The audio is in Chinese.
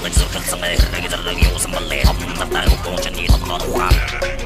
我们只这么枚，你的人有什么脸？他们在我面前，你他妈的话。